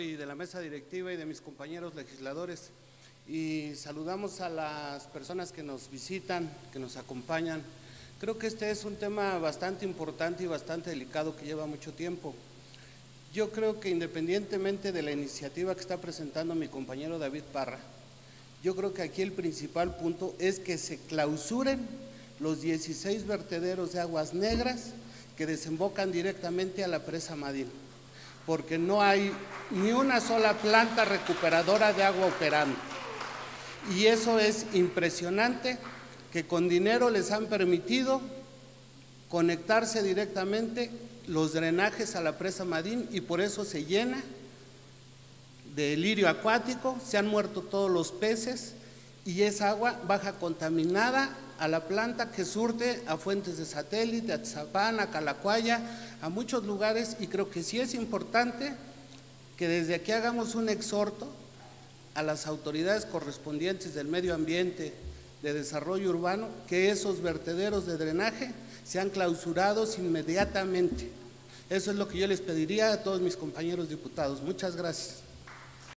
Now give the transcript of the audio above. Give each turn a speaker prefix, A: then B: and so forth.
A: y de la mesa directiva y de mis compañeros legisladores y saludamos a las personas que nos visitan, que nos acompañan. Creo que este es un tema bastante importante y bastante delicado que lleva mucho tiempo. Yo creo que independientemente de la iniciativa que está presentando mi compañero David Parra, yo creo que aquí el principal punto es que se clausuren los 16 vertederos de aguas negras que desembocan directamente a la presa Madín porque no hay ni una sola planta recuperadora de agua operando. Y eso es impresionante, que con dinero les han permitido conectarse directamente los drenajes a la presa Madín y por eso se llena de lirio acuático, se han muerto todos los peces y esa agua baja contaminada a la planta que surte a fuentes de satélite, a Tzapán, a Calacuaya, a muchos lugares y creo que sí es importante que desde aquí hagamos un exhorto a las autoridades correspondientes del medio ambiente, de desarrollo urbano, que esos vertederos de drenaje sean clausurados inmediatamente. Eso es lo que yo les pediría a todos mis compañeros diputados. Muchas gracias.